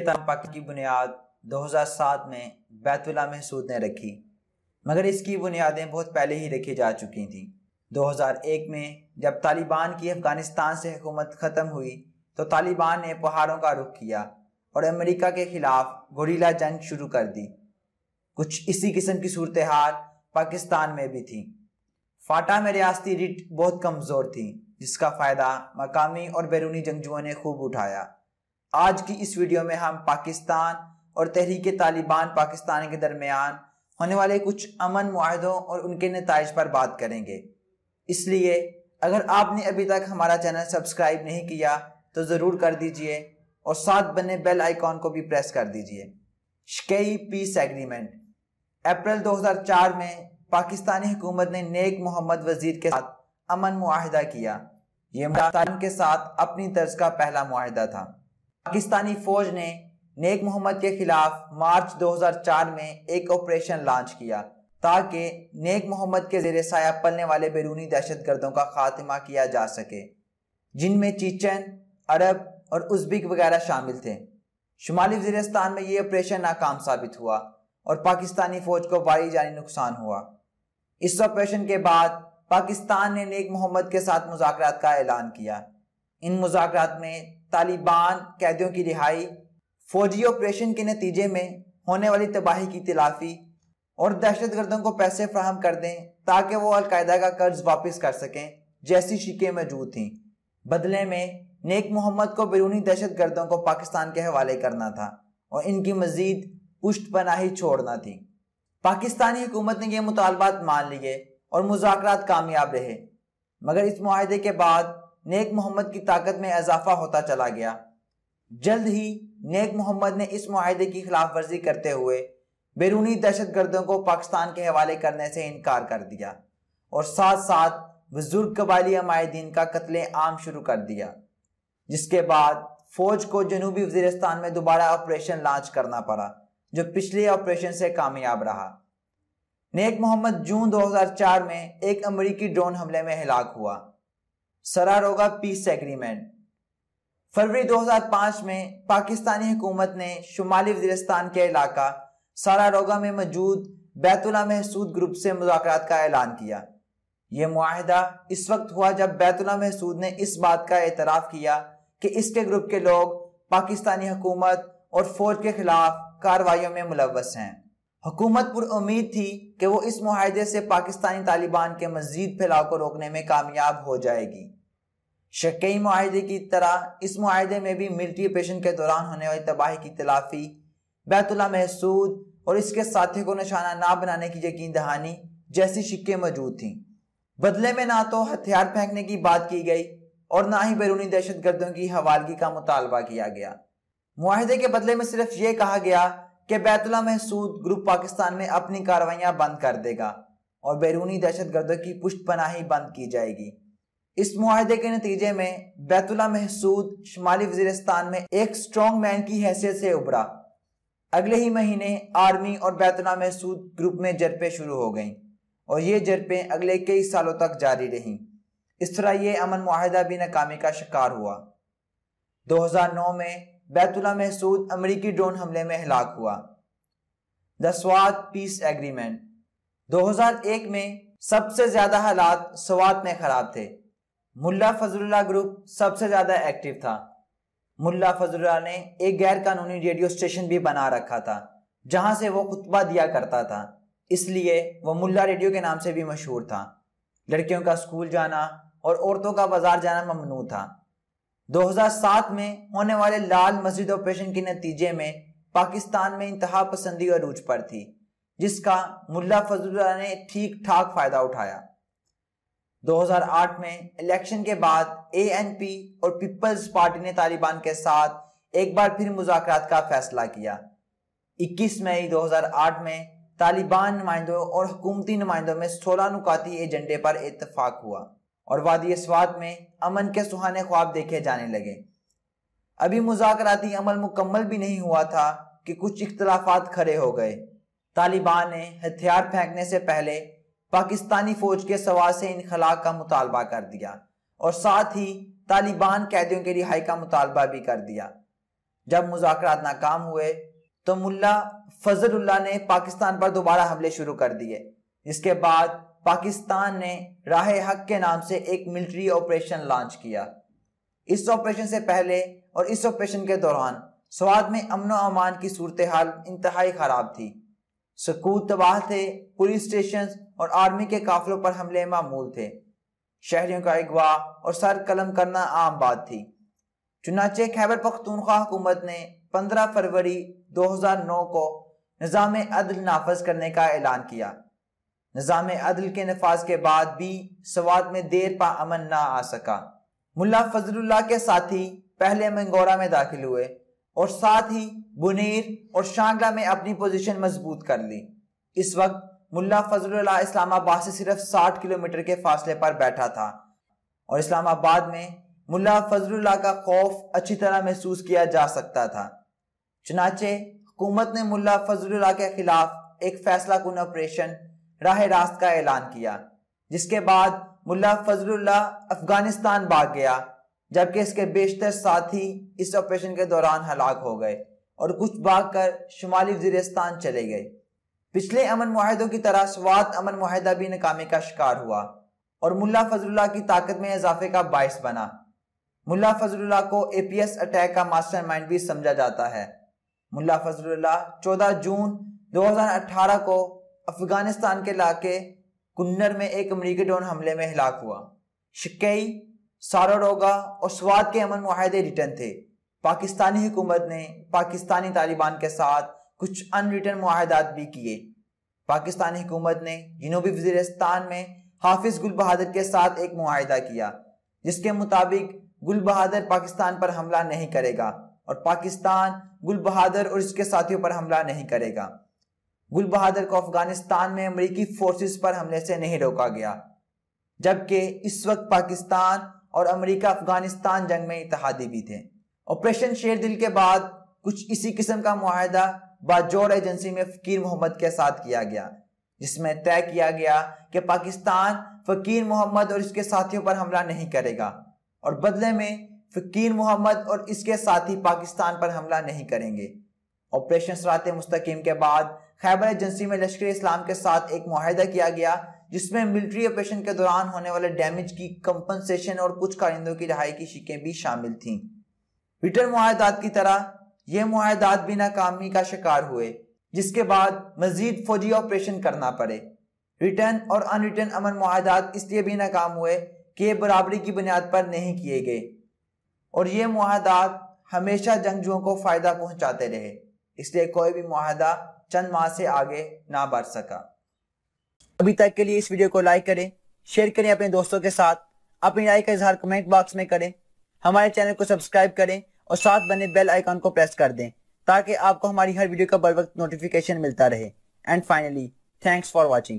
تحریک پاک کی بنیاد دو ہزار سات میں بیت اللہ محسود نے رکھی، مگر اس کی بنیادیں بہت پہلے ہی رکھی جا چکی تھیں۔ دو ہزار ایک میں جب طالبان کی افغانستان سے حکومت ختم ہوئی، تو طالبان نے پہاڑوں کا رخ کیا اور امریکہ کے خلاف گوریلا جنگ شروع کر دی۔ کچھ اسی قسم کی صورتحال پاکستان میں بھی تھی۔ فاٹا میں ریاستی ریٹ بہت کمزور تھی، جس کا فائدہ مقامی اور بیرونی جنگجوؤں نے خوب اٹھایا۔ آج کی اس ویڈیو میں ہم پاکستان اور تحریک طالبان پاکستان کے درمیان ہونے والے کچھ امن معاہدوں اور ان کے نتائج پر بات کریں گے۔ اس لیے اگر آپ نے ابھی تک ہمارا چینل سبسکرائب نہیں کیا تو ضرور کر دیجیے اور ساتھ بنے بیل آئیکن کو بھی پریس کر دیجیے۔ شکئی پیس ایگریمنٹ۔ اپریل دو ہزار چار میں پاکستانی حکومت نے نیک محمد وزیر کے ساتھ امن معاہدہ کیا۔ یہ پاکستان کے ساتھ اپنی طرز کا پہلا معاہدہ تھا۔ پاکستانی فوج نے نیک محمد کے خلاف مارچ دو ہزار چار میں ایک آپریشن لانچ کیا تاکہ نیک محمد کے زیر سایہ پلنے والے بیرونی دہشت گردوں کا خاتمہ کیا جا سکے، جن میں چیچن، عرب اور ازبک وغیرہ شامل تھے۔ شمالی وزیرستان میں یہ آپریشن ناکام ثابت ہوا اور پاکستانی فوج کو بھاری جانی نقصان ہوا۔ اس آپریشن کے بعد پاکستان نے نیک محمد کے ساتھ مذاکرات کا اعلان کیا۔ ان مذاکرات میں طالبان قیدیوں کی رہائی، فوجی آپریشن کے نتیجے میں ہونے والی تباہی کی تلافی اور دہشت گردوں کو پیسے فراہم کر دیں تاکہ وہ القاعدہ کا قرض واپس کر سکیں جیسی شکیں موجود تھیں۔ بدلے میں نیک محمد کو بیرونی دہشت گردوں کو پاکستان کے حوالے کرنا تھا اور ان کی مزید پشت پناہی چھوڑنا تھی۔ پاکستانی حکومت نے یہ مطالبات مان لیے اور مذاکرات کامیاب رہے۔ مگر اس معاہدے کے بعد نیک محمد کی طاقت میں اضافہ ہوتا چلا گیا۔ جلد ہی نیک محمد نے اس معاہدے کی خلاف ورزی کرتے ہوئے بیرونی دہشت گردوں کو پاکستان کے حوالے کرنے سے انکار کر دیا اور ساتھ ساتھ بزرگ قبائلی عمائدین کا قتل عام شروع کر دیا، جس کے بعد فوج کو جنوبی وزیرستان میں دوبارہ آپریشن لانچ کرنا پڑا، جو پچھلے آپریشن سے کامیاب رہا۔ نیک محمد جون دو ہزار چار میں ایک امریکی ڈرون حملے میں ہلاک ہوا۔ سراروگا پیس ایگریمنٹ فروری دو ہزار پانچ میں پاکستانی حکومت نے شمالی وزیرستان کے علاقہ سراروگا میں موجود بیت اللہ محسود گروپ سے مذاکرات کا اعلان کیا۔ یہ معاہدہ اس وقت ہوا جب بیت اللہ محسود نے اس بات کا اعتراف کیا کہ اس کے گروپ کے لوگ پاکستانی حکومت اور فوج کے خلاف کاروائیوں میں ملوث ہیں۔ حکومت پر امید تھی کہ وہ اس معاہدے سے پاکستانی طالبان کے مزید پھیلاؤ کو روکنے میں کامیاب ہو جائے گی۔ شکئی معاہدے کی طرح اس معاہدے میں بھی ملٹری آپریشن کے دوران ہونے والی تباہی کی تلافی، بیت اللہ محسود اور اس کے ساتھی کو نشانہ نہ بنانے کی یقین دہانی جیسی شکیں موجود تھیں۔ بدلے میں نہ تو ہتھیار پھینکنے کی بات کی گئی اور نہ ہی بیرونی دہشت گردوں کی حوالگی کا مطالبہ کیا گیا۔ معاہدے کے بدلے میں صرف یہ کہا گیا کہ بیت اللہ محسود گروپ پاکستان میں اپنی کاروائیاں بند کر دے گا اور بیرونی دہشت گردوں کی پشت پناہی بند کی جائے گی۔ اس معاہدے کے نتیجے میں بیت اللہ محسود شمالی وزیرستان میں ایک سٹرونگ مین کی حیثیت سے ابھرا۔ اگلے ہی مہینے آرمی اور بیت اللہ محسود گروپ میں جرپیں شروع ہو گئیں اور یہ جرپیں اگلے کئی سالوں تک جاری رہیں۔ اس طرح یہ امن معاہدہ بھی ناکامی کا شکار ہوا۔ دو ہزار نو میں بیت اللہ محسود امریکی ڈرون حملے میں ہلاک ہوا۔ دا سوات پیس ایگریمنٹ دو ہزار ایک میں سب سے زیادہ حالات سوات میں خراب تھے۔ ملا فضل اللہ گروپ سب سے زیادہ ایکٹیو تھا۔ ملا فضل اللہ نے ایک غیر قانونی ریڈیو سٹیشن بھی بنا رکھا تھا، جہاں سے وہ خطبہ دیا کرتا تھا۔ اس لیے وہ ملا ریڈیو کے نام سے بھی مشہور تھا۔ لڑکیوں کا سکول جانا اور عورتوں کا بازار جانا ممنوع تھا۔ دو ہزار سات میں ہونے والے لال مسجد آپریشن کے نتیجے میں پاکستان میں انتہا پسندی عروج پر تھی، جس کا ملا فضل اللہ نے ٹھیک ٹھاک فائدہ اٹھایا۔ دو ہزار آٹھ میں الیکشن کے بعد اے این پی اور پیپلز پارٹی نے طالبان کے ساتھ ایک بار پھر مذاکرات کا فیصلہ کیا۔ اکیس مئی دو ہزار آٹھ میں طالبان نمائندوں اور حکومتی نمائندوں میں سولہ نکاتی ایجنڈے پر اتفاق ہوا۔ اور وادی اسوات میں امن کے سہانے خواب دیکھے جانے لگے۔ ابھی مذاکراتی عمل مکمل بھی نہیں ہوا تھا کہ کچھ اختلافات کھڑے ہو گئے۔ طالبان نے ہتھیار پھینکنے سے پہلے پاکستانی فوج کے سوا سے انخلاء کا مطالبہ کر دیا اور ساتھ ہی طالبان قیدیوں کے رہائی کا مطالبہ بھی کر دیا۔ جب مذاکرات ناکام ہوئے تو ملا فضل اللہ نے پاکستان پر دوبارہ حملے شروع کر دیے۔ جس کے بعد پاکستان نے راہ حق کے نام سے ایک ملٹری آپریشن لانچ کیا۔ اس آپریشن سے پہلے اور اس آپریشن کے دوران سواد میں امن و امان کی صورتحال انتہائی خراب تھی۔ سکوت تباہ تھے، پولیس اسٹیشن اور آرمی کے قافلوں پر حملے معمول تھے۔ شہریوں کا اغوا اور سر قلم کرنا عام بات تھی۔ چنانچہ خیبر پختونخوا حکومت نے پندرہ فروری دو ہزار نو کو نظام عدل نافذ کرنے کا اعلان کیا۔ نظام عدل کے نفاذ کے بعد بھی سواد میں دیر پا امن نہ آ سکا۔ ملا فضل اللہ کے ساتھی پہلے منگورا میں داخل ہوئے اور ساتھ ہی بنیر اور شانگلہ میں اپنی پوزیشن مضبوط کر لی۔ اس وقت ملا فضل اللہ اسلام آباد سے صرف ساٹھ کلومیٹر کے فاصلے پر بیٹھا تھا اور اسلام آباد میں ملا فضل اللہ کا خوف اچھی طرح محسوس کیا جا سکتا تھا۔ چنانچہ حکومت نے ملا فضل اللہ کے خلاف ایک فیصلہ کن آپریشن راہ راست کا اعلان کیا، جس کے بعد ملا فضل اللہ افغانستان بھاگ گیا، جبکہ اس کے بیشتر ساتھی اس آپریشن کے دوران ہلاک ہو گئے اور کچھ بھاگ کر شمالی وزیرستان چلے گئے۔ پچھلے امن معاہدوں کی طرح سوات امن معاہدہ بھی ناکامی کا شکار ہوا اور ملا فضل اللہ کی طاقت میں اضافے کا باعث بنا۔ ملا فضل اللہ کو اے پی ایس اٹیک کا ماسٹر مائنڈ بھی سمجھا جاتا ہے۔ ملا فضل اللہ چودہ جون دو ہزار اٹھارہ کو افغانستان کے علاقے کنر میں ایک امریکی ڈون حملے میں ہلاک ہوا۔ شکئی ساروڈوگا اور سواد کے امن معاہدے ریٹن تھے۔ پاکستانی حکومت نے پاکستانی طالبان کے ساتھ کچھ ان ریٹن معاہدات بھی کیے۔ پاکستانی حکومت نے جنوبی وزیرستان میں حافظ گل بہادر کے ساتھ ایک معاہدہ کیا، جس کے مطابق گل بہادر پاکستان پر حملہ نہیں کرے گا اور پاکستان گل بہادر اور اس کے ساتھیوں پر حملہ نہیں کرے گا۔ گل بہادر کو افغانستان میں امریکی فورسز پر حملے سے نہیں روکا گیا، جبکہ اس وقت پاکستان اور امریکہ افغانستان جنگ میں اتحادی بھی تھے۔ آپریشن شیر دل کے بعد کچھ اسی قسم کا معاہدہ باجوڑ ایجنسی میں فقیر محمد کے ساتھ کیا گیا، جس میں طے کیا گیا کہ پاکستان فقیر محمد اور اس کے ساتھیوں پر حملہ نہیں کرے گا اور بدلے میں فقیر محمد اور اس کے ساتھی پاکستان پر حملہ نہیں کریں گے۔ آپریشن سرات مستقیم کے بعد خیبر ایجنسی میں لشکر اسلام کے ساتھ ایک معاہدہ کیا گیا، جس میں ملٹری آپریشن کے دوران ہونے والے ڈیمیج کی کمپنسیشن اور کچھ کارندوں کی رہائی کی شکیں بھی شامل تھیں۔ ریٹرن معاہدات کی طرح، یہ معاہدات بھی ناکامی کا شکار ہوئے، جس کے بعد مزید فوجی آپریشن کرنا پڑے۔ ریٹرن اور ان ریٹرن امن معاہدات اس لیے بھی ناکام ہوئے کہ یہ برابری کی بنیاد پر نہیں کیے گئے۔ اور یہ معاہدات ہمیشہ جنگجوؤں کو فائدہ پہنچاتے رہے، اس لیے کوئی بھی معاہدہ چند ماہ سے آگے نہ بڑھ سکا۔ ابھی تک کے لیے اس ویڈیو کو لائک کریں، شیئر کریں اپنے دوستوں کے ساتھ، اپنی رائے کا اظہار کمنٹ باکس میں کریں۔ ہمارے چینل کو سبسکرائب کریں اور ساتھ بنے بیل آئیکن کو پریس کر دیں تاکہ آپ کو ہماری ہر ویڈیو کا بر وقت نوٹیفیکیشن ملتا رہے۔ And finally thanks for watching